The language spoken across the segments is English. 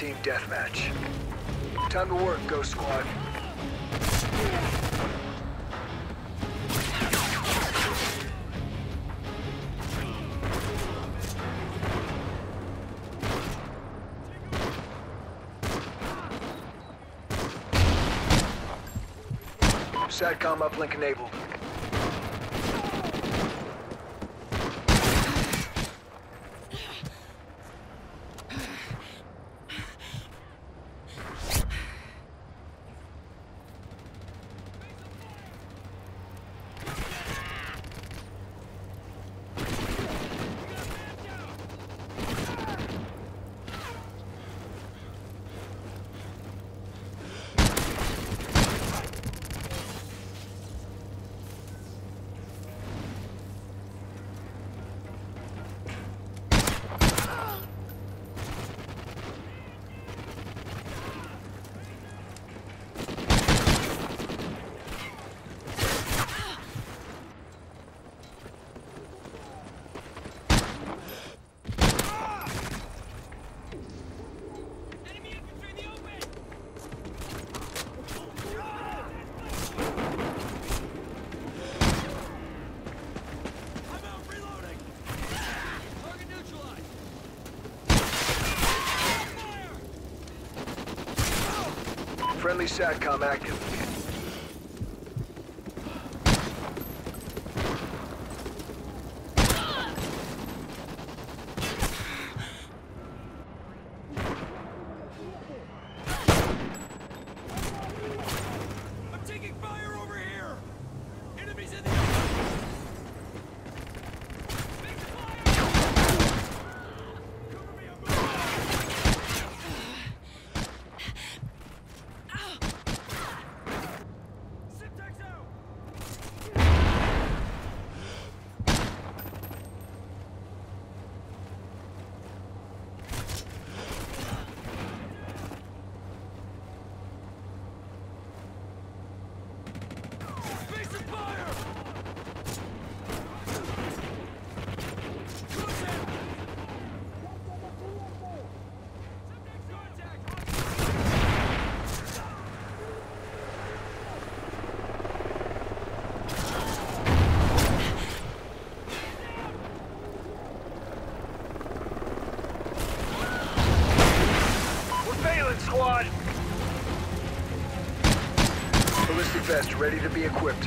Team deathmatch. Time to work, Ghost Squad. SATCOM uplink enabled. Friendly SATCOM active. Fire! Ballistic vest ready to be equipped.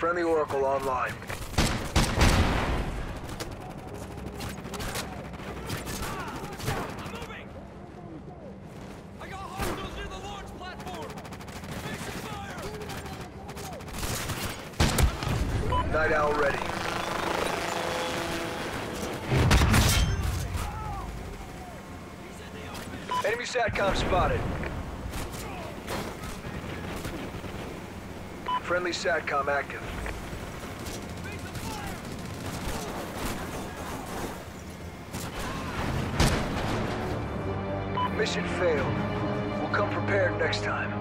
Face Oracle online. Night Owl ready. Enemy SATCOM spotted. Friendly SATCOM active. Mission failed. We'll come prepared next time.